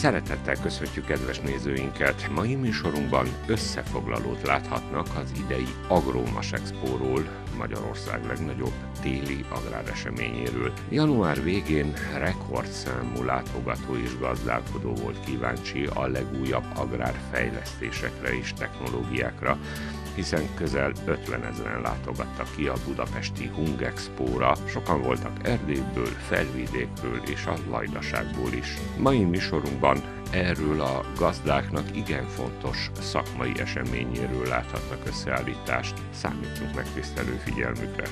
Szeretettel köszöntjük kedves nézőinket! Mai műsorunkban összefoglalót láthatnak az idei Agromas Expo-ról, Magyarország legnagyobb téli agráreseményéről. Január végén rekordszámú látogató és gazdálkodó volt kíváncsi a legújabb agrárfejlesztésekre és technológiákra, hiszen közel 50 ezeren látogattak ki a budapesti Hung Expo-ra. Sokan voltak Erdélyből, Felvidékről és a Lajdaságból is. Mai műsorunkban erről a gazdáknak igen fontos szakmai eseményéről láthatnak összeállítást. Számítunk megtisztelő figyelmükre.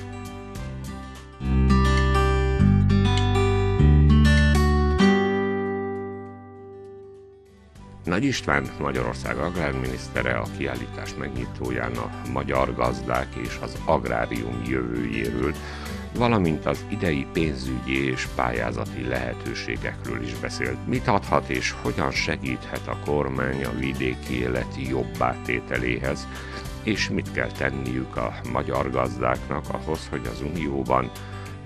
Nagy István, Magyarország agrárminisztere a kiállítás megnyitóján a magyar gazdák és az agrárium jövőjéről, valamint az idei pénzügyi és pályázati lehetőségekről is beszélt. Mit adhat és hogyan segíthet a kormány a vidéki élet jobbá tételéhez, és mit kell tenniük a magyar gazdáknak ahhoz, hogy az Unióban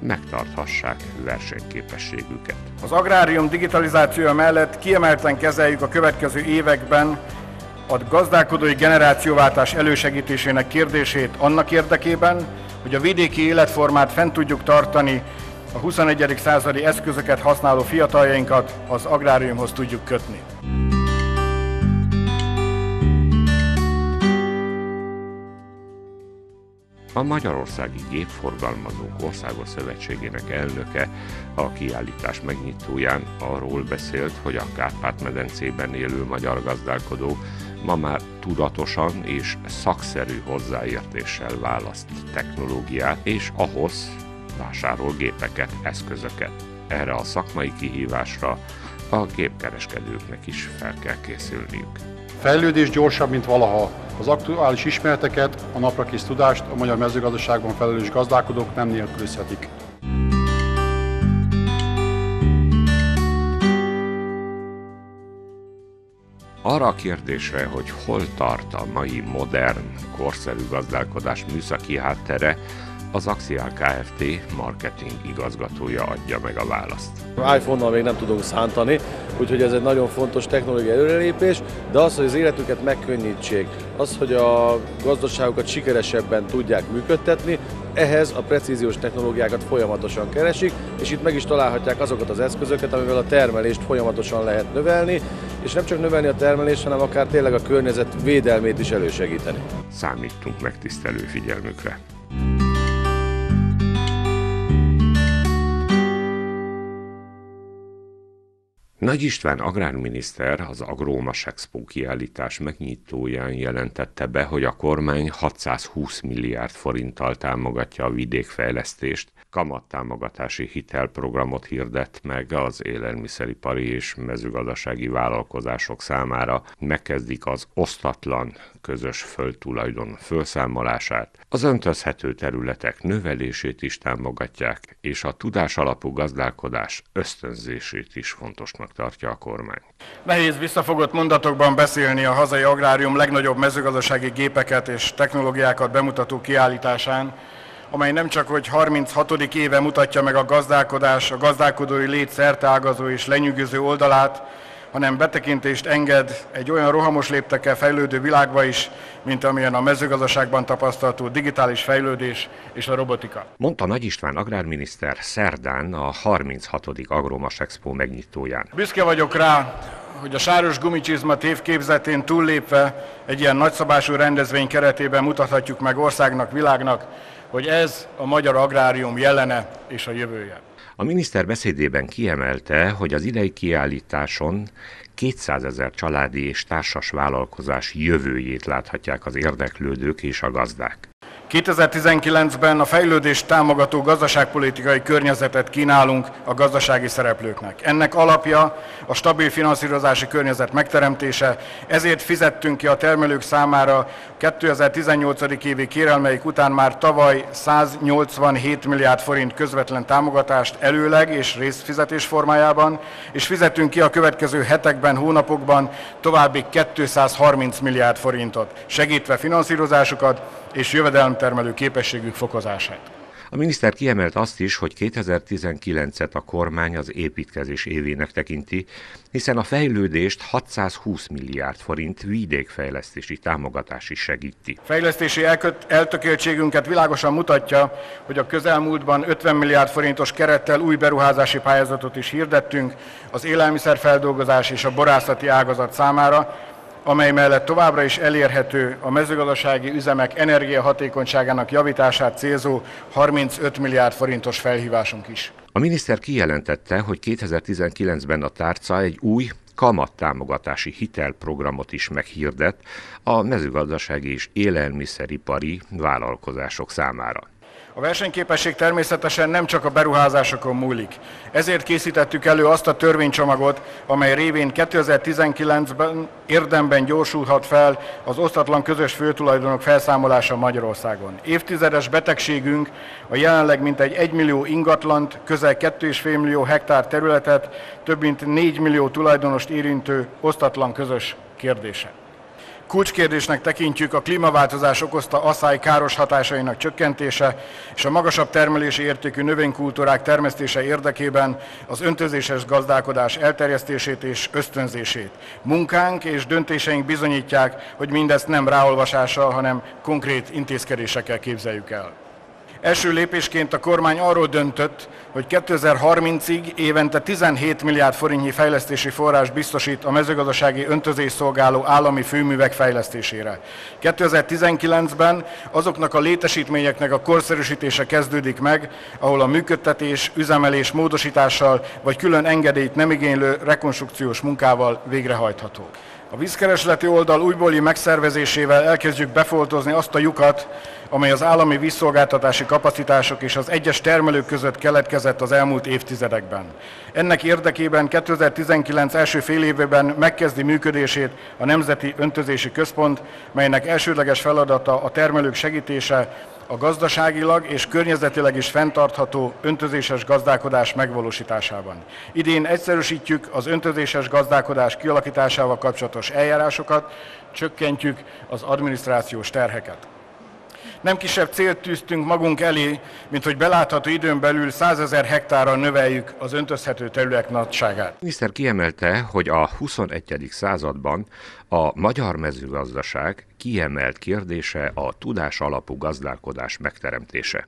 megtarthassák versenyképességüket. Az agrárium digitalizációja mellett kiemelten kezeljük a következő években a gazdálkodói generációváltás elősegítésének kérdését annak érdekében, hogy a vidéki életformát fent tudjuk tartani, a 21. századi eszközöket használó fiataljainkat az agráriumhoz tudjuk kötni. A Magyarországi Gépforgalmazók Országos Szövetségének elnöke a kiállítás megnyitóján arról beszélt, hogy a Kárpát-medencében élő magyar gazdálkodó ma már tudatosan és szakszerű hozzáértéssel választ technológiát, és ahhoz vásárol gépeket, eszközöket. Erre a szakmai kihívásra a gépkereskedőknek is fel kell készülniük. Fejlődés gyorsabb, mint valaha. Az aktuális ismereteket, a naprakész tudást a magyar mezőgazdaságban felelős gazdálkodók nem nélkülözhetik. Arra a kérdésre, hogy hol tart a mai modern, korszerű gazdálkodás műszaki háttere, az Axial Kft. marketing igazgatója adja meg a választ. iPhone-nal még nem tudunk szántani, úgyhogy ez egy nagyon fontos technológiai előrelépés, de az, hogy az életüket megkönnyítsék, az, hogy a gazdaságokat sikeresebben tudják működtetni, ehhez a precíziós technológiákat folyamatosan keresik, és itt meg is találhatják azokat az eszközöket, amivel a termelést folyamatosan lehet növelni, és nem csak növelni a termelést, hanem akár tényleg a környezet védelmét is elősegíteni. Számítunk megtisztelő figyelmükre. Nagy István agrárminiszter az Agrómas Expo kiállítás megnyitóján jelentette be, hogy a kormány 620 milliárd forinttal támogatja a vidékfejlesztést, kamattámogatási hitelprogramot hirdet meg az élelmiszeripari és mezőgazdasági vállalkozások számára, megkezdik az osztatlan közös földtulajdon felszámolását, az öntözhető területek növelését is támogatják, és a tudás alapú gazdálkodás ösztönzését is fontosnak tartja a kormány. Nehéz visszafogott mondatokban beszélni a hazai agrárium legnagyobb mezőgazdasági gépeket és technológiákat bemutató kiállításán, amely nem csak hogy 36. éve mutatja meg a gazdálkodás, a gazdálkodói lét szerteágazó és lenyűgöző oldalát, hanem betekintést enged egy olyan rohamos léptekkel fejlődő világba is, mint amilyen a mezőgazdaságban tapasztalható digitális fejlődés és a robotika. Mondta Nagy István agrárminiszter szerdán a 36. Agromas Expo megnyitóján. Büszke vagyok rá, hogy a sáros gumicsizma tévképzetén túllépve egy ilyen nagyszabású rendezvény keretében mutathatjuk meg országnak, világnak, hogy ez a magyar agrárium jelene és a jövője. A miniszter beszédében kiemelte, hogy az idei kiállításon 200 ezer családi és társas vállalkozás jövőjét láthatják az érdeklődők és a gazdák. 2019-ben a fejlődés támogató gazdaságpolitikai környezetet kínálunk a gazdasági szereplőknek. Ennek alapja a stabil finanszírozási környezet megteremtése, ezért fizettünk ki a termelők számára 2018. évi kérelmeik után már tavaly 187 milliárd forint közvetlen támogatást előleg és részfizetés formájában, és fizetünk ki a következő hetekben, hónapokban további 230 milliárd forintot, segítve finanszírozásukat és jövedelemtermelő képességük fokozását. A miniszter kiemelt azt is, hogy 2019-et a kormány az építkezés évének tekinti, hiszen a fejlődést 620 milliárd forint vidékfejlesztési támogatás is segíti. Fejlesztési elköt, eltökéltségünket világosan mutatja, hogy a közelmúltban 50 milliárd forintos kerettel új beruházási pályázatot is hirdettünk az élelmiszerfeldolgozás és a borászati ágazat számára, amely mellett továbbra is elérhető a mezőgazdasági üzemek energiahatékonyságának javítását célzó 35 milliárd forintos felhívásunk is. A miniszter kijelentette, hogy 2019-ben a tárca egy új kamattámogatási hitelprogramot is meghirdet a mezőgazdasági és élelmiszeripari vállalkozások számára. A versenyképesség természetesen nem csak a beruházásokon múlik. Ezért készítettük elő azt a törvénycsomagot, amely révén 2019-ben érdemben gyorsulhat fel az osztatlan közös főtulajdonok felszámolása Magyarországon. Évtizedes betegségünk a jelenleg mintegy 1 millió ingatlant, közel 2,5 millió hektár területet, több mint 4 millió tulajdonost érintő osztatlan közös kérdése. Kulcskérdésnek tekintjük a klímaváltozás okozta asszály káros hatásainak csökkentése és a magasabb termelési értékű növénykultúrák termesztése érdekében az öntözéses gazdálkodás elterjesztését és ösztönzését. Munkánk és döntéseink bizonyítják, hogy mindezt nem ráolvasással, hanem konkrét intézkedésekkel képzeljük el. Első lépésként a kormány arról döntött, hogy 2030-ig évente 17 milliárd forintnyi fejlesztési forrás biztosít a mezőgazdasági öntözés szolgáló állami főművek fejlesztésére. 2019-ben azoknak a létesítményeknek a korszerűsítése kezdődik meg, ahol a működtetés, üzemelés módosítással vagy külön engedélyt nem igénylő rekonstrukciós munkával végrehajtható. A vízkeresleti oldal újbóli megszervezésével elkezdjük befoltozni azt a lyukat, amely az állami vízszolgáltatási kapacitások és az egyes termelők között keletkezett az elmúlt évtizedekben. Ennek érdekében 2019 első fél évében megkezdi működését a Nemzeti Öntözési Központ, melynek elsődleges feladata a termelők segítése, a gazdaságilag és környezetileg is fenntartható öntözéses gazdálkodás megvalósításában. Idén egyszerűsítjük az öntözéses gazdálkodás kialakításával kapcsolatos eljárásokat, csökkentjük az adminisztrációs terheket. Nem kisebb célt tűztünk magunk elé, mint hogy belátható időn belül 100 ezer hektárral növeljük az öntözhető területek nagyságát. Miniszter kiemelte, hogy a 21. században a magyar mezőgazdaság kiemelt kérdése a tudás alapú gazdálkodás megteremtése.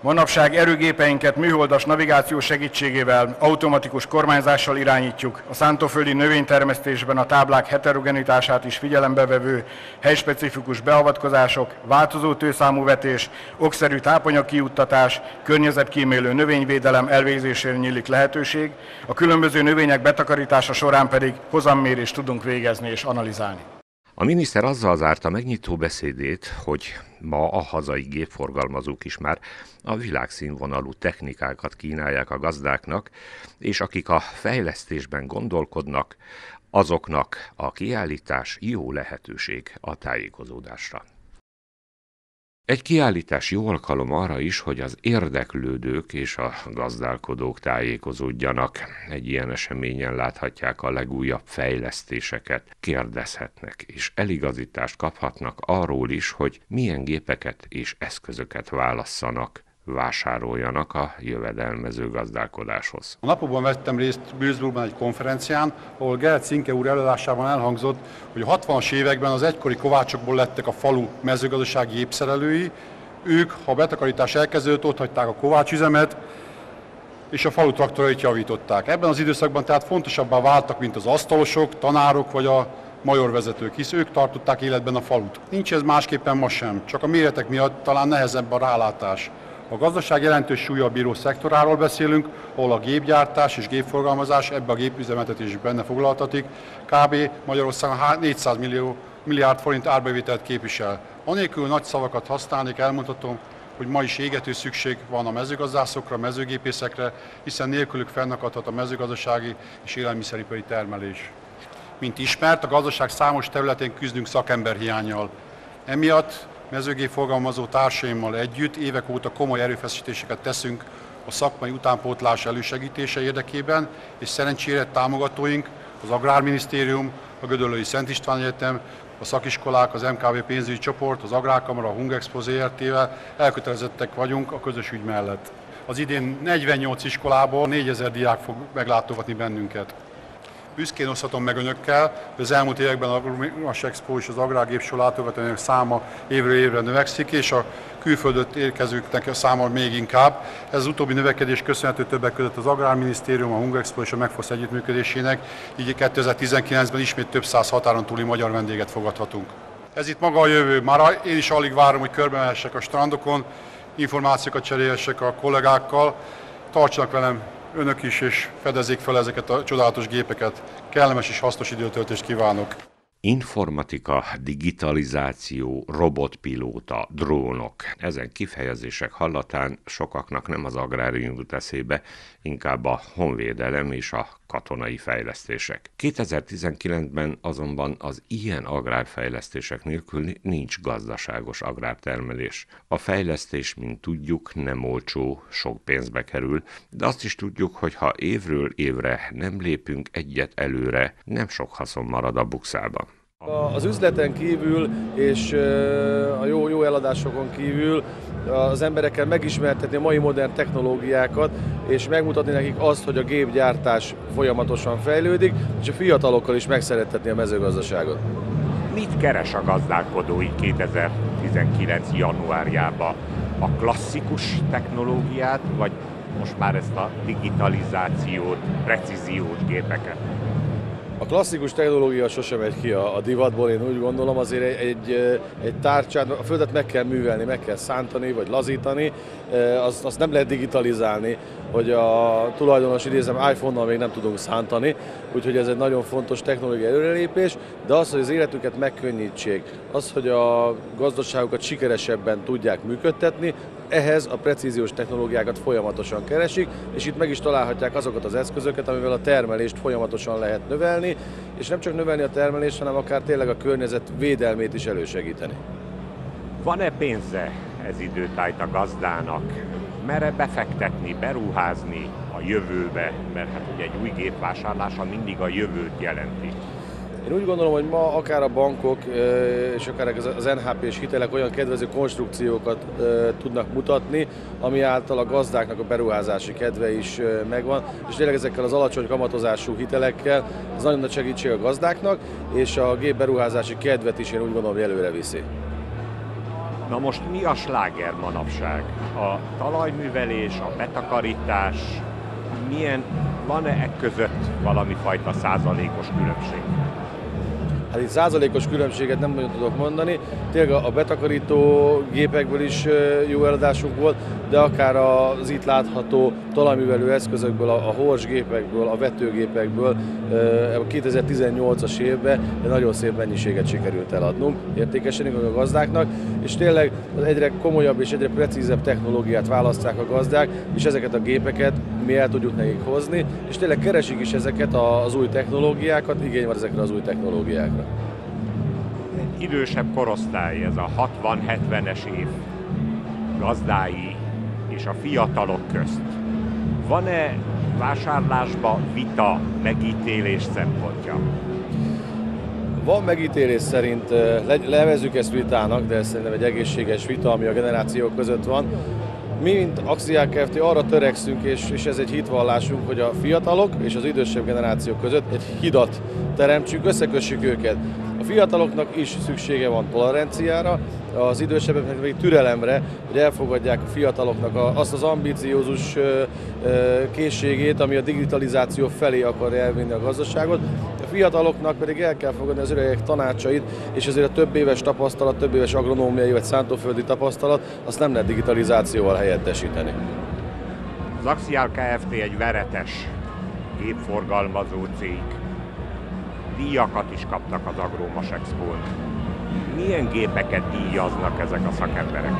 Manapság erőgépeinket műholdas navigáció segítségével, automatikus kormányzással irányítjuk, a szántóföldi növénytermesztésben a táblák heterogenitását is figyelembe vevő helyspecifikus beavatkozások, változó tőszámú vetés, okszerű tápanyag kijuttatás, környezetkímélő növényvédelem elvégzésére nyílik lehetőség, a különböző növények betakarítása során pedig hozammérést tudunk végezni és analizálni. A miniszter azzal zárta megnyitó beszédét, hogy ma a hazai gépforgalmazók is már a világszínvonalú technikákat kínálják a gazdáknak, és akik a fejlesztésben gondolkodnak, azoknak a kiállítás jó lehetőség a tájékozódásra. Egy kiállítás jó alkalom arra is, hogy az érdeklődők és a gazdálkodók tájékozódjanak. Egy ilyen eseményen láthatják a legújabb fejlesztéseket, kérdezhetnek és eligazítást kaphatnak arról is, hogy milyen gépeket és eszközöket válasszanak vásároljanak a jövedelmező gazdálkodáshoz. A napokban vettem részt Bülzburgban egy konferencián, ahol Gert Cinke úr előadásában elhangzott, hogy a 60-as években az egykori kovácsokból lettek a falu mezőgazdasági épszerelői, ők, ha a betakarítás elkezdődött, ott hagyták a kovácsüzemet, és a falu traktorait javították. Ebben az időszakban tehát fontosabbá váltak, mint az asztalosok, tanárok vagy a majorvezetők, hisz ők tartották életben a falut. Nincs ez másképpen ma sem, csak a méretek miatt talán nehezebb a rálátás. A gazdaság jelentős súlya bíró szektoráról beszélünk, ahol a gépgyártás és gépforgalmazás ebbe a gépüzemetet is benne foglaltatik. Kb. Magyarországon 400 millió, milliárd forint árbevételt képvisel. Anélkül nagy szavakat használnék, elmondhatom, hogy ma is égető szükség van a mezőgazdászokra, a mezőgépészekre, hiszen nélkülük fennakadhat a mezőgazdasági és élelmiszeripari termelés. Mint ismert, a gazdaság számos területén küzdünk szakemberhiányjal. Emiatt mezőgépforgalmazó társaimmal együtt évek óta komoly erőfeszítéseket teszünk a szakmai utánpótlás elősegítése érdekében, és szerencsére támogatóink, az Agrárminisztérium, a Gödöllői Szent István Egyetem a szakiskolák, az MKV pénzügyi csoport, az Agrárkamara, a Hungexpo ZRT-vel elkötelezettek vagyunk a közös ügy mellett. Az idén 48 iskolából 4000 diák fog meglátogatni bennünket. Büszkén oszthatom meg önökkel, hogy az elmúlt években a Rumas Expo és az agrárgépsó látogatóinak száma évről évre növekszik, és a külföldöt érkezőknek a száma még inkább. Ez az utóbbi növekedés köszönhető többek között az Agrárminisztérium, a Hungexpo és a Megfosz együttműködésének, így 2019-ben ismét több száz határon túli magyar vendéget fogadhatunk. Ez itt maga a jövő. Már én is alig várom, hogy körbemehessek a strandokon, információkat cserélhessek a kollégákkal. Tartsanak velem önök is, és fedezzék fel ezeket a csodálatos gépeket. Kellemes és hasznos időtöltést kívánok! Informatika, digitalizáció, robotpilóta, drónok. Ezen kifejezések hallatán sokaknak nem az agrárium jut eszébe, inkább a honvédelem és a katonai fejlesztések. 2019-ben azonban az ilyen agrárfejlesztések nélkül nincs gazdaságos agrártermelés. A fejlesztés, mint tudjuk, nem olcsó, sok pénzbe kerül, de azt is tudjuk, hogy ha évről évre nem lépünk egyet előre, nem sok haszon marad a bukszában. Az üzleten kívül és a jó, jó eladásokon kívül az emberekkel megismertetni a mai modern technológiákat, és megmutatni nekik azt, hogy a gépgyártás folyamatosan fejlődik, és a fiatalokkal is megszerettetni a mezőgazdaságot. Mit keres a gazdálkodó 2019. januárjában? A klasszikus technológiát, vagy most már ezt a digitalizációt, precíziós gépeket? A klasszikus technológia sosem megy ki a, a divatból, én úgy gondolom, azért egy, egy, egy tárcsát, a földet meg kell művelni, meg kell szántani, vagy lazítani, azt, azt nem lehet digitalizálni, hogy a tulajdonos idézem iPhone-nal még nem tudunk szántani, úgyhogy ez egy nagyon fontos technológiai előrelépés, de az, hogy az életüket megkönnyítsék, az, hogy a gazdaságokat sikeresebben tudják működtetni, ehhez a precíziós technológiákat folyamatosan keresik, és itt meg is találhatják azokat az eszközöket, amivel a termelést folyamatosan lehet növelni, és nem csak növelni a termelést, hanem akár tényleg a környezet védelmét is elősegíteni. Van-e pénze ez időtájt a gazdának? Mere befektetni, beruházni a jövőbe, mert hát ugye egy új gép vásárlása mindig a jövőt jelenti. Én úgy gondolom, hogy ma akár a bankok és akár az NHP-s hitelek olyan kedvező konstrukciókat tudnak mutatni, ami által a gazdáknak a beruházási kedve is megvan, és tényleg ezekkel az alacsony kamatozású hitelekkel ez nagyon nagy segítség a gazdáknak, és a gép beruházási kedvet is én úgy gondolom, hogy előre viszi. Na most mi a sláger manapság? A talajművelés, a betakarítás, milyen, van-e e között valami fajta százalékos különbség? Hát itt százalékos különbséget nem nagyon tudok mondani. Tényleg a betakarító gépekből is jó eladásunk volt, de akár az itt látható talajművelő eszközökből, a hors gépekből, a vetőgépekből a 2018-as évben nagyon szép mennyiséget sikerült eladnunk, értékesenik a gazdáknak, és tényleg egyre komolyabb és egyre precízebb technológiát választják a gazdák, és ezeket a gépeket mi el tudjuk nekik hozni, és tényleg keresik is ezeket az új technológiákat, igény van ezekre az új technológiákra. Idősebb korosztály, ez a 60-70-es év gazdái és a fiatalok közt. Van-e vásárlásba vita, megítélés szempontja? Van megítélés szerint, levezzük ezt vitának, de ez szerintem egy egészséges vita, ami a generációk között van. Mi, mint Axiák Kft. arra törekszünk, és, és ez egy hitvallásunk, hogy a fiatalok és az idősebb generációk között egy hidat teremtsük, összekössük őket. A fiataloknak is szüksége van toleranciára, az idősebbeknek pedig türelemre, hogy elfogadják a fiataloknak azt az ambiciózus készségét, ami a digitalizáció felé akar elvinni a gazdaságot. Fiataloknak pedig el kell fogadni az öregek tanácsait, és azért a több éves tapasztalat, több éves agronómiai vagy szántóföldi tapasztalat, azt nem lehet digitalizációval helyettesíteni. Az Axial Kft. egy veretes gépforgalmazó cég. Díjakat is kaptak az Agrómas Expo-n milyen gépeket díjaznak ezek a szakemberek?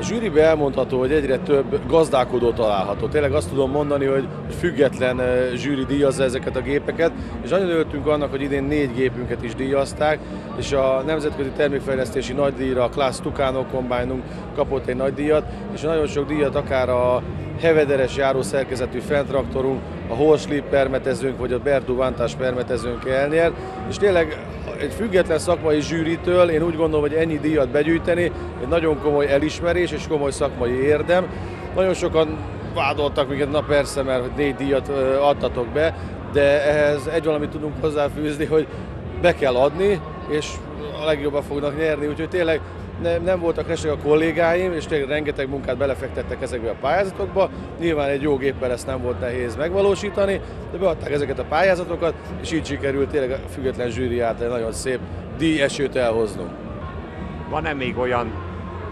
A zsűribe elmondható, hogy egyre több gazdálkodó található. Tényleg azt tudom mondani, hogy független zsűri díjazza ezeket a gépeket, és nagyon örültünk annak, hogy idén négy gépünket is díjazták, és a Nemzetközi Termékfejlesztési Nagydíjra, a Class Tucano combine kapott egy nagy díjat, és nagyon sok díjat akár a hevederes járó szerkezetű fentraktorunk, a Horslip permetezőnk, vagy a Berdu Vantás permetezőnk elnyer, és tényleg egy független szakmai zsűritől én úgy gondolom, hogy ennyi díjat begyűjteni egy nagyon komoly elismerés és komoly szakmai érdem. Nagyon sokan vádoltak minket, na persze, mert hogy négy díjat adtatok be, de ehhez egy valamit tudunk hozzáfűzni, hogy be kell adni, és a legjobban fognak nyerni, úgyhogy tényleg nem, nem voltak resek a kollégáim, és tényleg rengeteg munkát belefektettek ezekbe a pályázatokba. Nyilván egy jó géppel ezt nem volt nehéz megvalósítani, de beadták ezeket a pályázatokat, és így sikerült tényleg a független zsűri által egy nagyon szép díjesőt elhoznunk. Van-e még olyan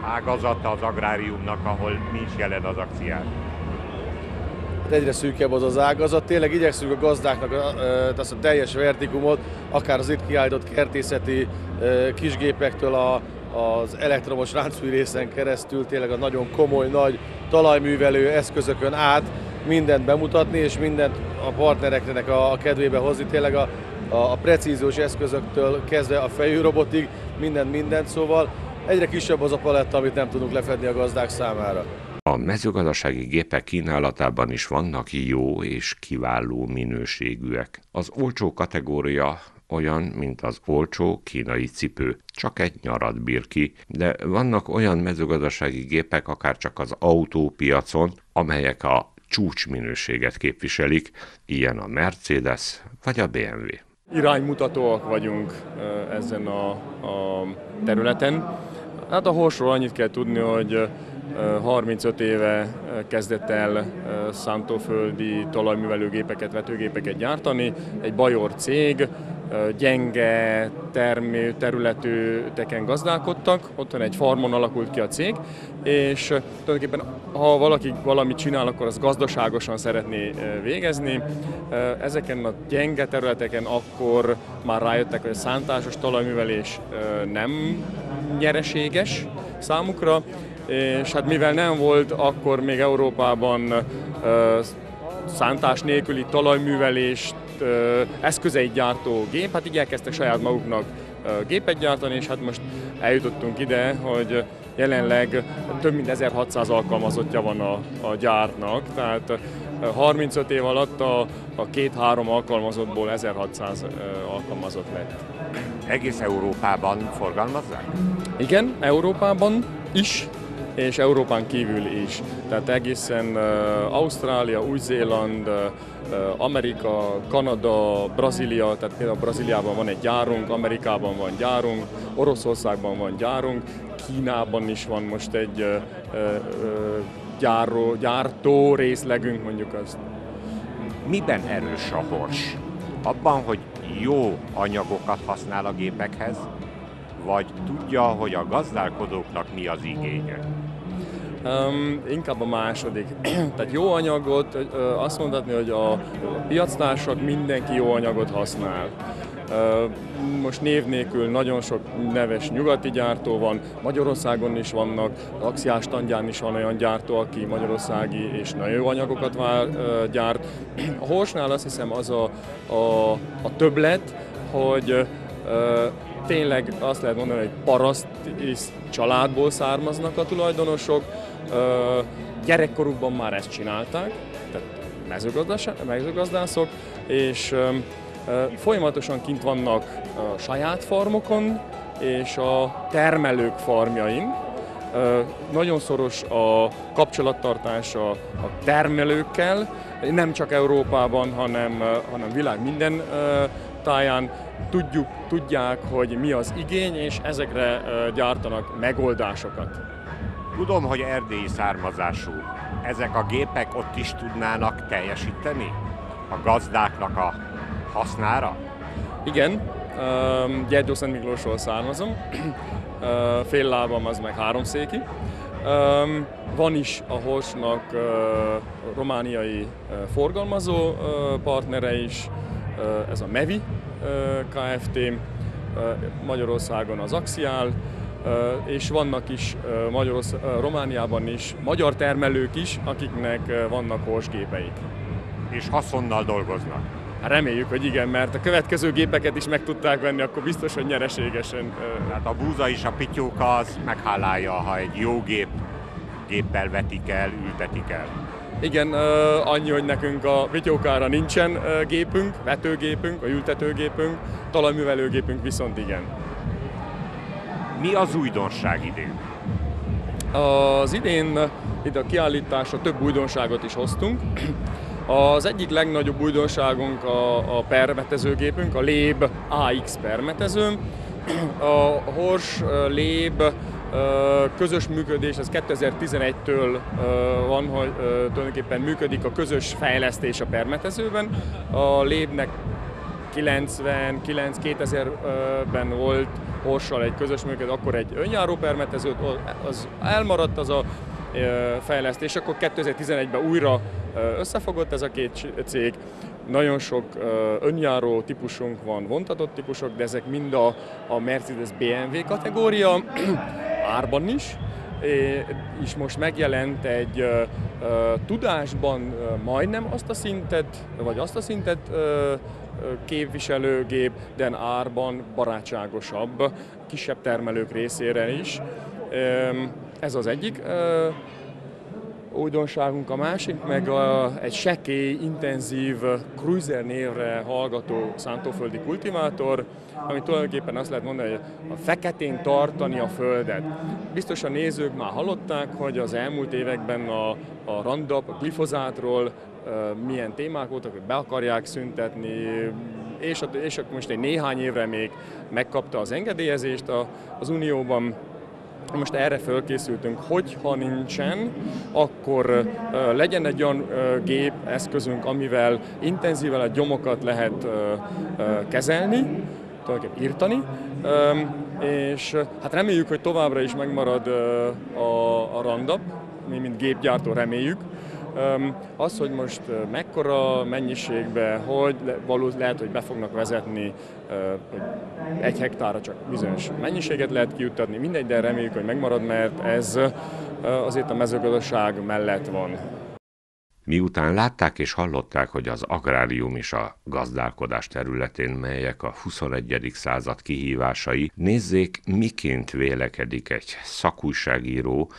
ágazata az agráriumnak, ahol nincs jelen az akcián? Hát egyre szűkebb az az ágazat. Tényleg igyekszünk a gazdáknak azt a teljes vertikumot, akár az itt kiállított kertészeti kisgépektől a az elektromos ráncfűrészen keresztül tényleg a nagyon komoly, nagy talajművelő eszközökön át mindent bemutatni, és mindent a partnereknek a, kedvébe hozni, tényleg a, a, a precíziós eszközöktől kezdve a fejű robotig, mindent, mindent, szóval egyre kisebb az a paletta, amit nem tudunk lefedni a gazdák számára. A mezőgazdasági gépek kínálatában is vannak jó és kiváló minőségűek. Az olcsó kategória olyan, mint az olcsó kínai cipő. Csak egy nyarat bír ki, de vannak olyan mezőgazdasági gépek, akár csak az autópiacon, amelyek a csúcsminőséget képviselik, ilyen a Mercedes vagy a BMW. Iránymutatóak vagyunk ezen a, a területen. Hát a Horsról annyit kell tudni, hogy 35 éve kezdett el szántóföldi talajművelőgépeket, vetőgépeket gyártani. Egy bajor cég, gyenge termő területűteken gazdálkodtak, ott egy farmon alakult ki a cég, és tulajdonképpen ha valaki valamit csinál, akkor az gazdaságosan szeretné végezni. Ezeken a gyenge területeken akkor már rájöttek, hogy a szántásos talajművelés nem nyereséges számukra, és hát mivel nem volt akkor még Európában szántás nélküli talajművelést eszközeit gyártó gép, hát így elkezdtek saját maguknak gépet gyártani, és hát most eljutottunk ide, hogy jelenleg több mint 1600 alkalmazottja van a, a gyárnak, tehát 35 év alatt a, a két-három alkalmazottból 1600 alkalmazott lett. Egész Európában forgalmazzák? Igen, Európában is, és Európán kívül is. Tehát egészen uh, Ausztrália, Új-Zéland, uh, Amerika, Kanada, Brazília, tehát például Brazíliában van egy gyárunk, Amerikában van gyárunk, Oroszországban van gyárunk, Kínában is van most egy gyáró, gyártó részlegünk, mondjuk azt. Miben erős a hors? Abban, hogy jó anyagokat használ a gépekhez, vagy tudja, hogy a gazdálkodóknak mi az igénye? Um, inkább a második. Tehát jó anyagot, azt mondhatni, hogy a piactársak mindenki jó anyagot használ. Most név nélkül nagyon sok neves nyugati gyártó van, Magyarországon is vannak, Axiás Tangyán is van olyan gyártó, aki magyarországi és nagyon jó anyagokat vár, gyárt. A Horsnál azt hiszem az a, a, a többlet, hogy tényleg azt lehet mondani, hogy paraszt családból származnak a tulajdonosok, gyerekkorukban már ezt csinálták, tehát mezőgazdászok, és folyamatosan kint vannak a saját farmokon és a termelők farmjain. Nagyon szoros a kapcsolattartás a, termelőkkel, nem csak Európában, hanem, hanem világ minden táján tudjuk, tudják, hogy mi az igény, és ezekre gyártanak megoldásokat. Tudom, hogy erdélyi származású. Ezek a gépek ott is tudnának teljesíteni a gazdáknak a hasznára? Igen, Gyergyó Szent Miklósról származom, fél lábam az meg háromszéki. Van is a Horsnak romániai forgalmazó partnere is, ez a MEVI Kft. Magyarországon az Axial, és vannak is Magyarorsz- Romániában is magyar termelők is, akiknek vannak horsgépeik. És haszonnal dolgoznak. Reméljük, hogy igen, mert a következő gépeket is meg tudták venni, akkor biztos, hogy nyereségesen. Tehát a búza is a pityóka az meghálálja, ha egy jó gép géppel vetik el, ültetik el. Igen, annyi, hogy nekünk a vityókára nincsen gépünk, vetőgépünk, a ültetőgépünk, talajművelőgépünk viszont igen. Mi az újdonság idén? Az idén itt a kiállításra több újdonságot is hoztunk. Az egyik legnagyobb újdonságunk a, a permetezőgépünk, a Léb AX permetező. A Hors Léb közös működés, ez 2011-től van, hogy tulajdonképpen működik a közös fejlesztés a permetezőben. A Lébnek 99-2000-ben volt Horssal egy közös működés, akkor egy önjáró permetező, az elmaradt az a fejlesztés, akkor 2011-ben újra összefogott ez a két cég. Nagyon sok önjáró típusunk van, vontatott típusok, de ezek mind a, a Mercedes BMW kategória, árban is, és most megjelent egy tudásban majdnem azt a szintet, vagy azt a szintet képviselőgép, de árban barátságosabb, kisebb termelők részére is. Ez az egyik újdonságunk, a másik meg a, egy sekély, intenzív cruiser névre hallgató szántóföldi kultivátor, ami tulajdonképpen azt lehet mondani, hogy a feketén tartani a földet. Biztos a nézők már hallották, hogy az elmúlt években a, a Roundup, a glifozátról milyen témák voltak, hogy be akarják szüntetni, és, és most egy néhány évre még megkapta az engedélyezést az Unióban, most erre fölkészültünk, hogy ha nincsen, akkor legyen egy olyan gép, eszközünk, amivel intenzíven a gyomokat lehet kezelni, tulajdonképpen írtani, és hát reméljük, hogy továbbra is megmarad a, a Roundup, mi mint gépgyártó reméljük, az, hogy most mekkora mennyiségbe, hogy való, lehet, hogy be fognak vezetni, egy hektára csak bizonyos mennyiséget lehet kijuttatni, mindegy, de reméljük, hogy megmarad, mert ez azért a mezőgazdaság mellett van. Miután látták és hallották, hogy az agrárium és a gazdálkodás területén, melyek a 21. század kihívásai, nézzék, miként vélekedik egy szakújságíró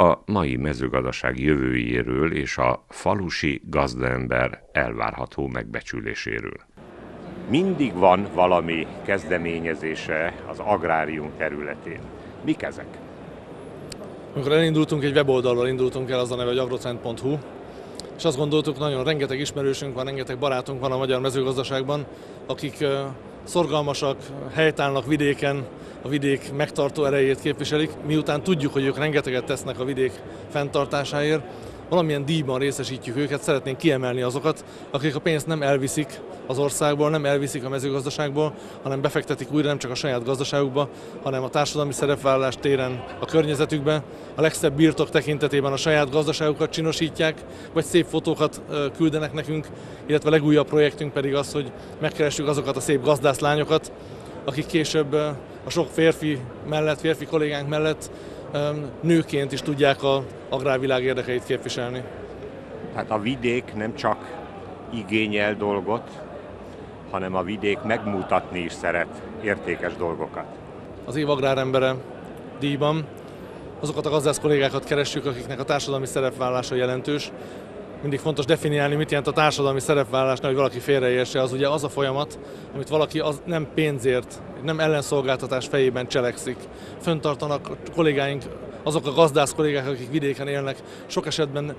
a mai mezőgazdaság jövőjéről és a falusi gazdaember elvárható megbecsüléséről. Mindig van valami kezdeményezése az agrárium területén. Mik ezek? Amikor elindultunk, egy weboldalról indultunk el, az a neve, hogy agrocent.hu, és azt gondoltuk, nagyon rengeteg ismerősünk van, rengeteg barátunk van a magyar mezőgazdaságban, akik szorgalmasak, helytállnak vidéken, a vidék megtartó erejét képviselik, miután tudjuk, hogy ők rengeteget tesznek a vidék fenntartásáért, valamilyen díjban részesítjük őket, szeretnénk kiemelni azokat, akik a pénzt nem elviszik az országból, nem elviszik a mezőgazdaságból, hanem befektetik újra nem csak a saját gazdaságukba, hanem a társadalmi szerepvállalás téren a környezetükbe, a legszebb birtok tekintetében a saját gazdaságukat csinosítják, vagy szép fotókat küldenek nekünk, illetve a legújabb projektünk pedig az, hogy megkeressük azokat a szép gazdászlányokat, akik később a sok férfi mellett, férfi kollégánk mellett nőként is tudják a agrárvilág érdekeit képviselni. Tehát a vidék nem csak igényel dolgot, hanem a vidék megmutatni is szeret értékes dolgokat. Az év agrárembere díjban azokat a gazdász kollégákat keressük, akiknek a társadalmi szerepvállása jelentős, mindig fontos definiálni, mit jelent a társadalmi szerepvállalás, hogy valaki félreértse, az ugye az a folyamat, amit valaki az nem pénzért, nem ellenszolgáltatás fejében cselekszik. Föntartanak kollégáink, azok a gazdász kollégák, akik vidéken élnek, sok esetben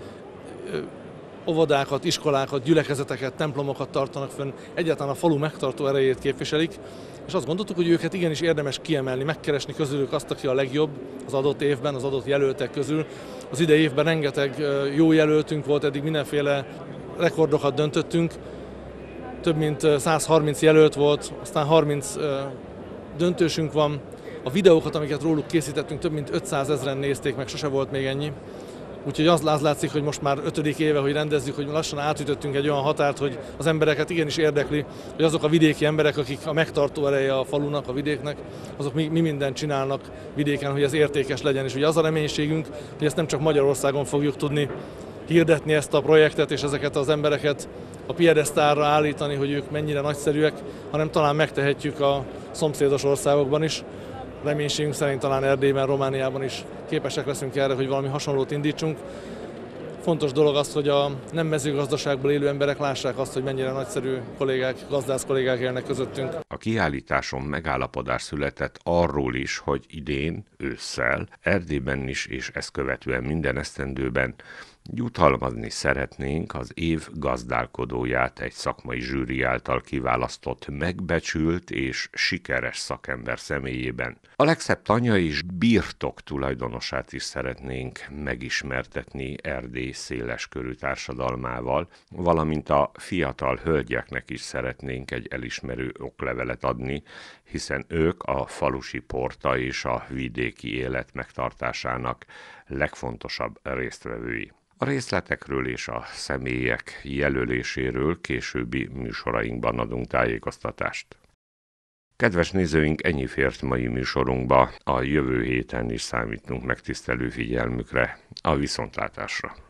óvodákat, iskolákat, gyülekezeteket, templomokat tartanak fönn, egyáltalán a falu megtartó erejét képviselik, és azt gondoltuk, hogy őket igenis érdemes kiemelni, megkeresni közülük azt, aki a legjobb az adott évben, az adott jelöltek közül. Az idei évben rengeteg jó jelöltünk volt, eddig mindenféle rekordokat döntöttünk, több mint 130 jelölt volt, aztán 30 döntősünk van. A videókat, amiket róluk készítettünk, több mint 500 ezeren nézték meg, sose volt még ennyi. Úgyhogy az, az látszik, hogy most már ötödik éve, hogy rendezzük, hogy lassan átütöttünk egy olyan határt, hogy az embereket igenis érdekli, hogy azok a vidéki emberek, akik a megtartó ereje a falunak, a vidéknek, azok mi, mi mindent csinálnak vidéken, hogy ez értékes legyen. És ugye az a reménységünk, hogy ezt nem csak Magyarországon fogjuk tudni hirdetni ezt a projektet és ezeket az embereket a piedesztárra állítani, hogy ők mennyire nagyszerűek, hanem talán megtehetjük a szomszédos országokban is reménységünk szerint talán Erdélyben, Romániában is képesek leszünk erre, hogy valami hasonlót indítsunk. fontos dolog az, hogy a nem mezőgazdaságból élő emberek lássák azt, hogy mennyire nagyszerű kollégák, gazdász kollégák élnek közöttünk. A kiállításon megállapodás született arról is, hogy idén, ősszel, Erdélyben is és ezt követően minden esztendőben Jutalmazni szeretnénk az év gazdálkodóját egy szakmai zsűri által kiválasztott, megbecsült és sikeres szakember személyében. A legszebb tanya és birtok tulajdonosát is szeretnénk megismertetni Erdély széles körű társadalmával, valamint a fiatal hölgyeknek is szeretnénk egy elismerő oklevelet adni, hiszen ők a falusi porta és a vidéki élet megtartásának legfontosabb résztvevői. A részletekről és a személyek jelöléséről későbbi műsorainkban adunk tájékoztatást. Kedves nézőink, ennyi fért mai műsorunkba, a jövő héten is számítunk megtisztelő figyelmükre, a viszontlátásra.